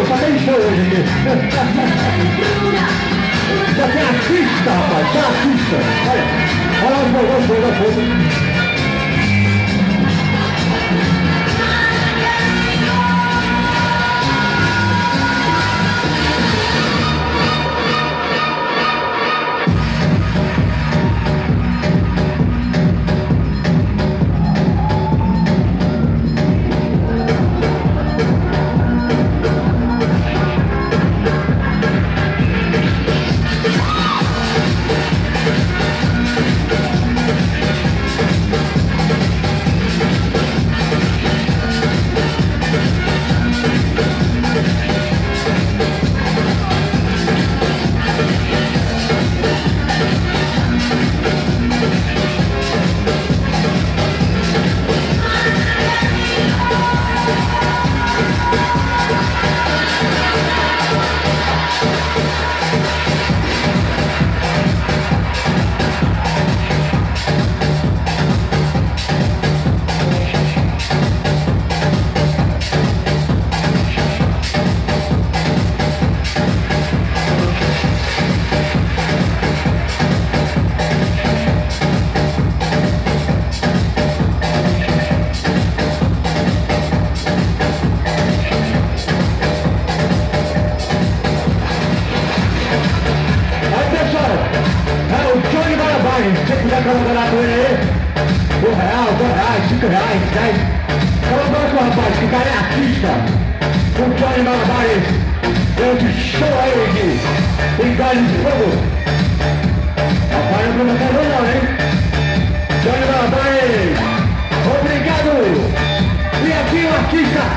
show, só tem show hoje aqui. É só tem artista, rapaz, só é artista. Olha, olha lá os fogões, fogões, fogões.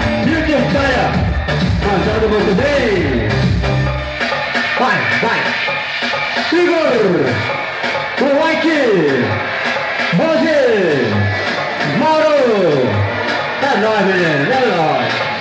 Future Fire. Now, shout about today. Bye bye. Igor. Kowalski. Bose. Mauro. É nóis, menino. É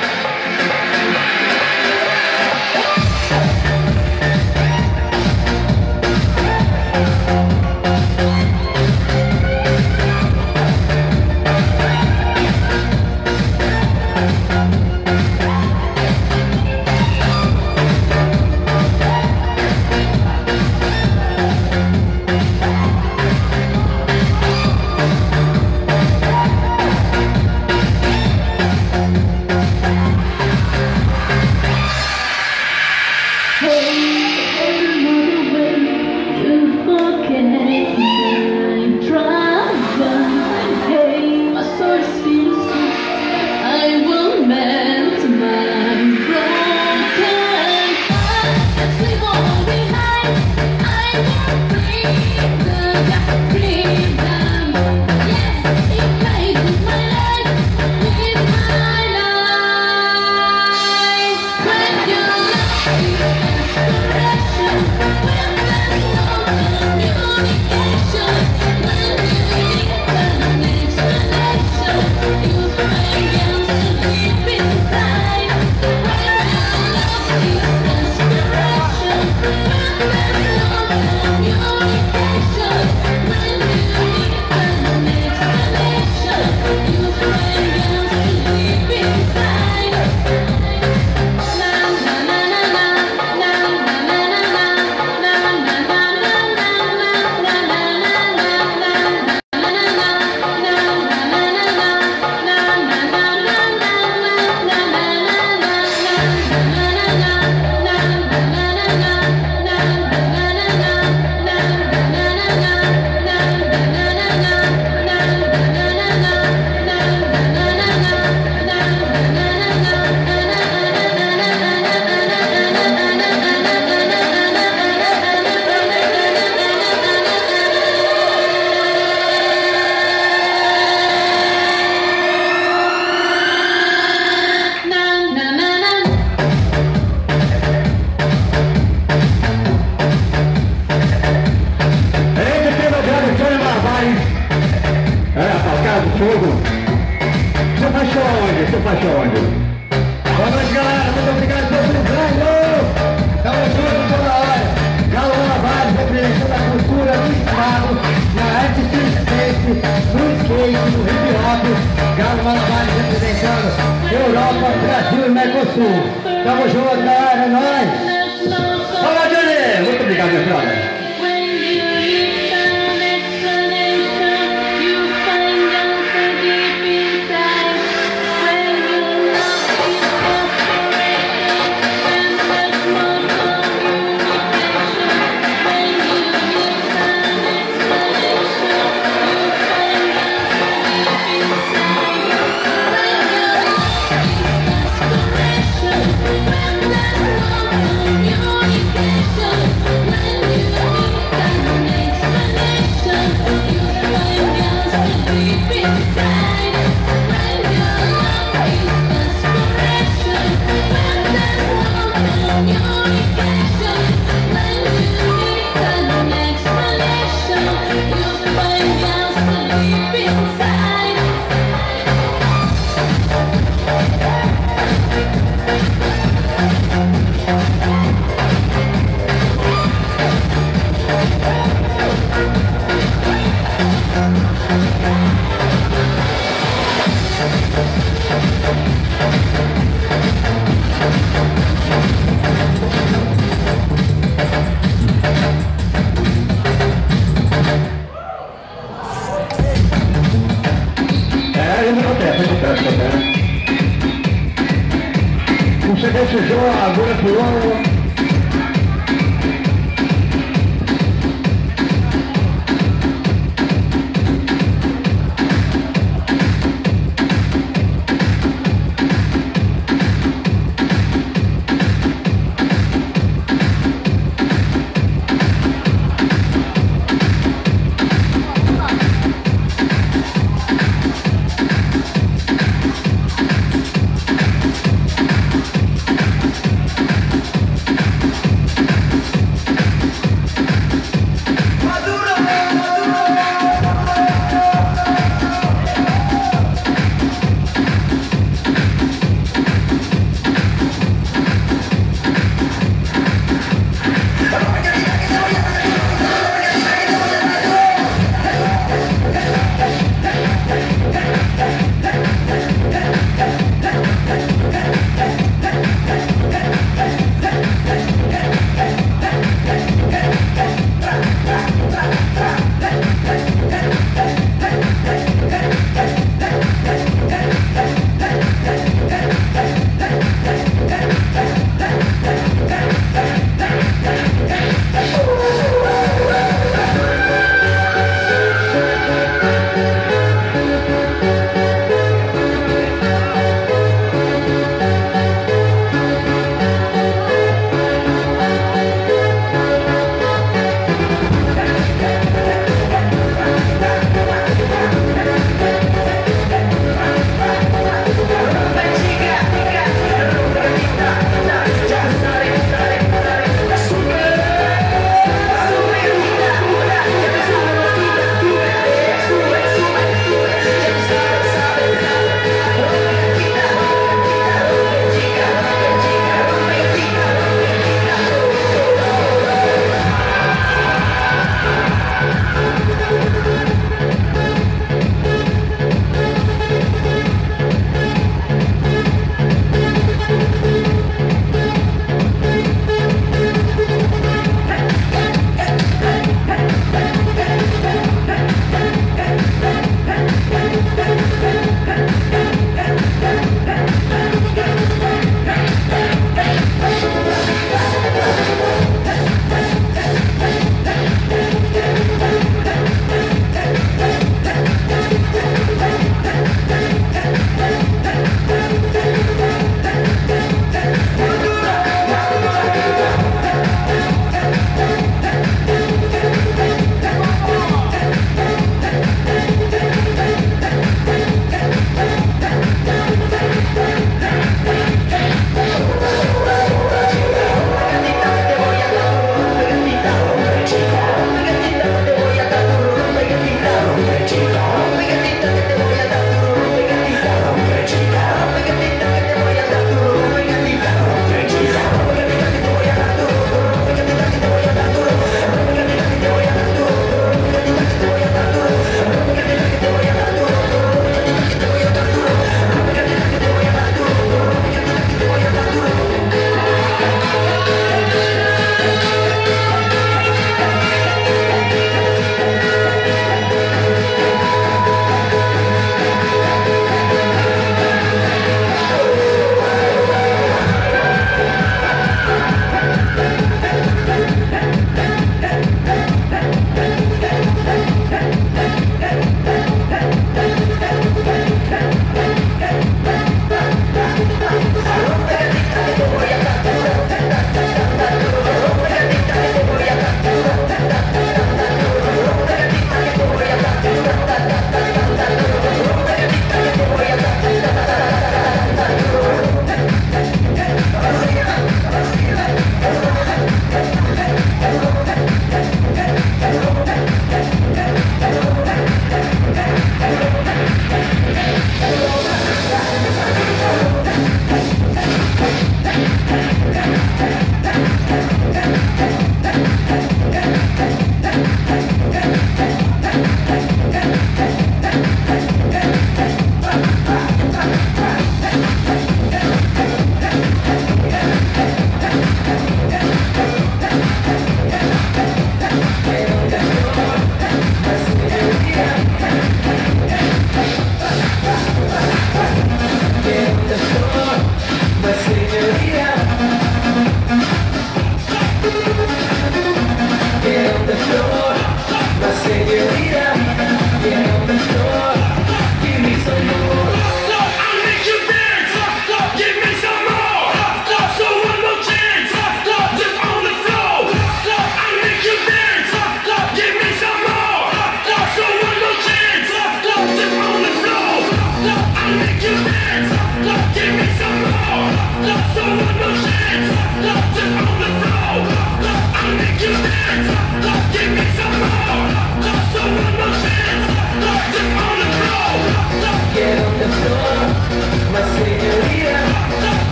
representando Europa, Brasil e Mercosul. Tamo junto, galera, é nóis! Fala, Johnny! Muito obrigado, meu brother.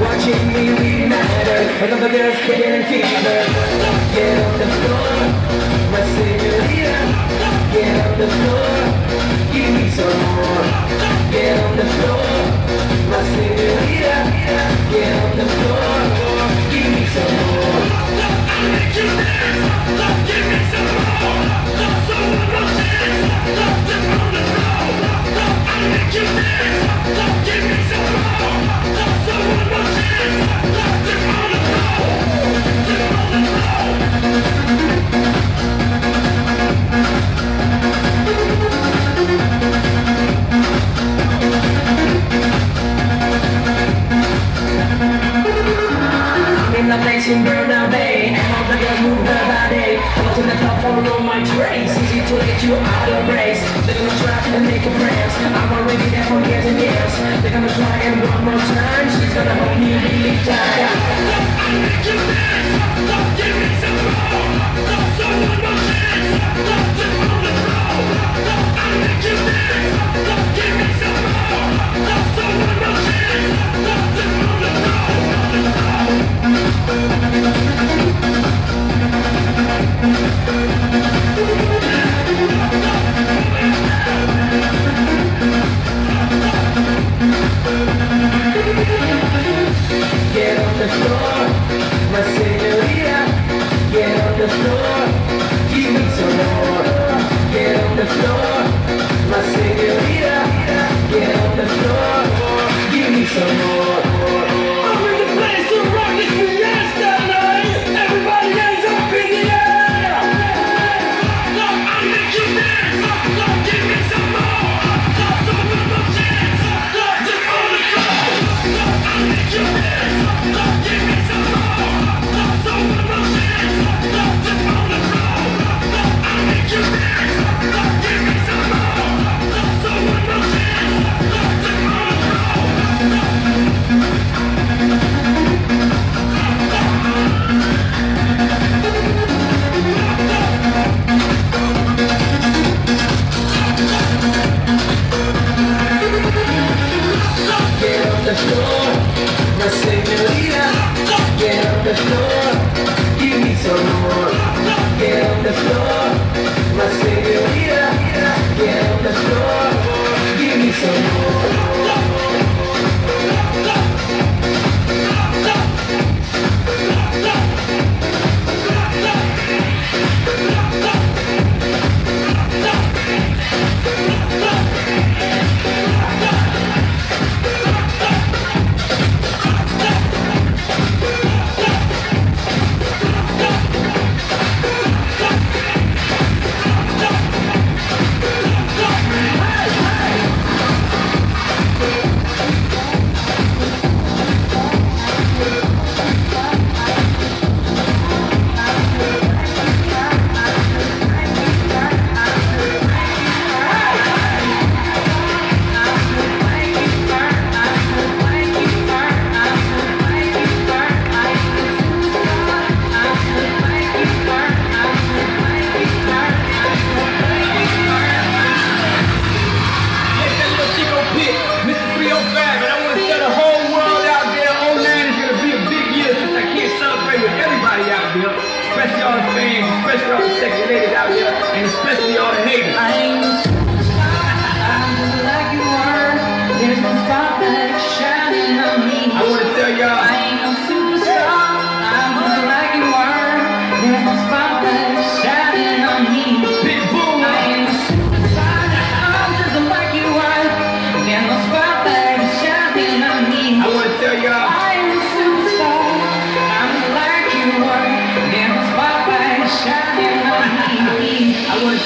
watching me we matter all the girls getting fever Get on the floor, my Get on the floor, some more Get on the floor, my senorita Get on the floor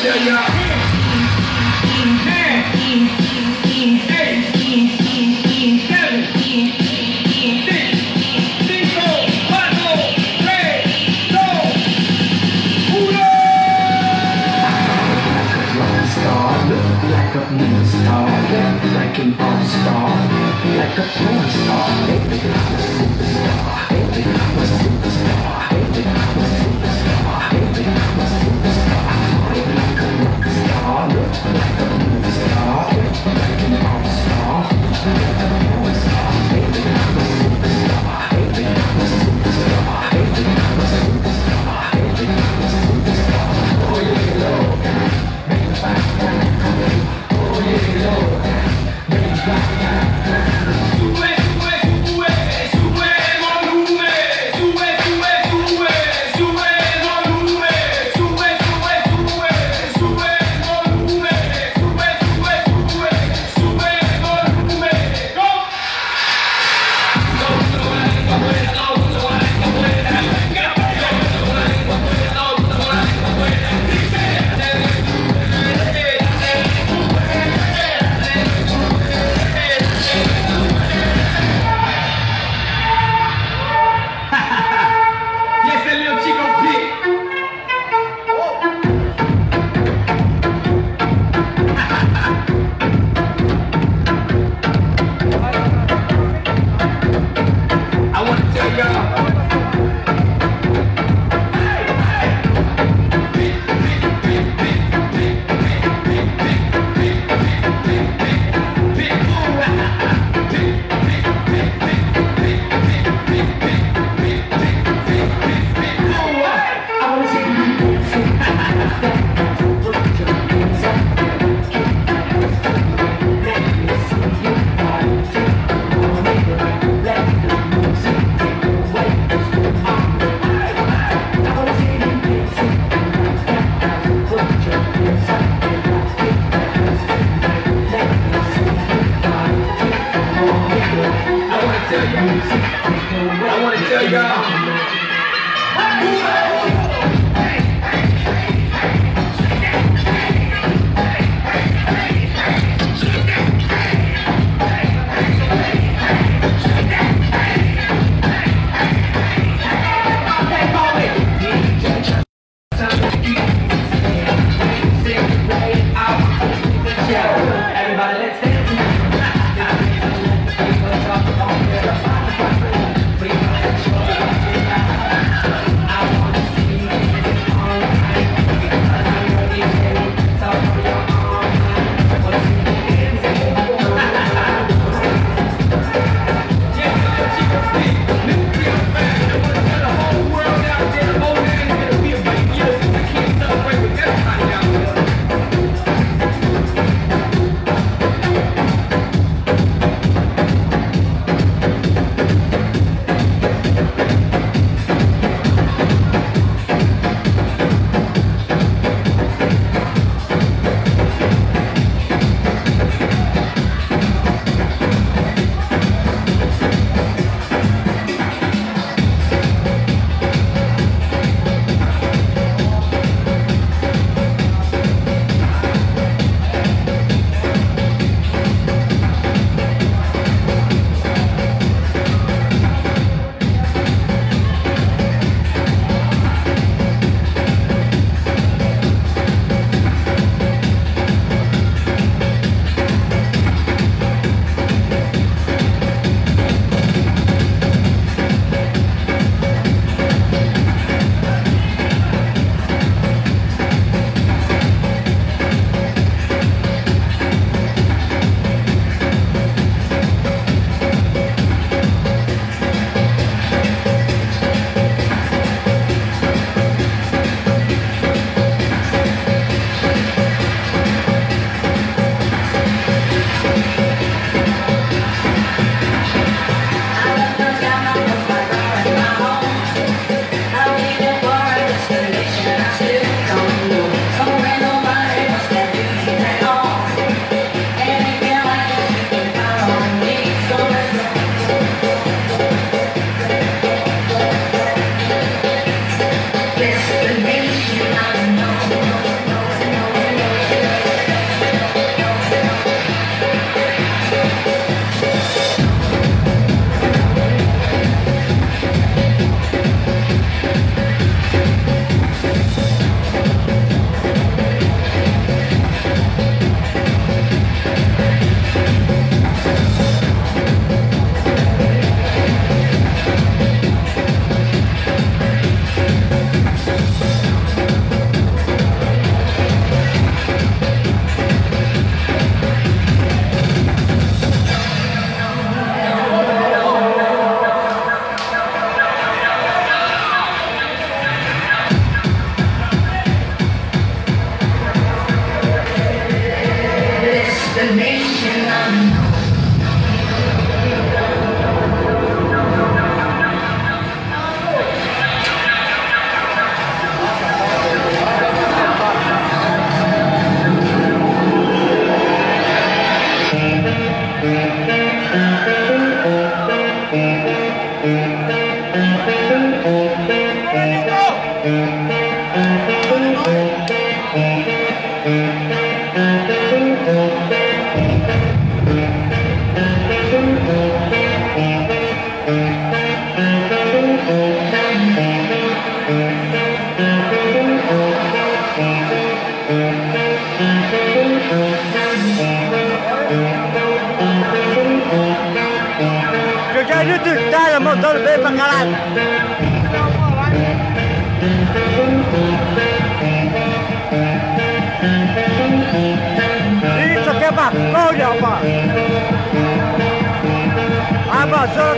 yeah, yeah. Hallelujah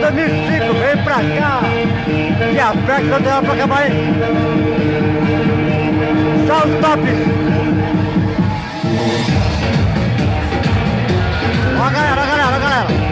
Aperta, Mistico, vem pra cá. E aperta quando ela pra acabar. Só os tops. Ó a galera, ó a galera, ó a galera.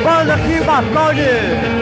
banda que me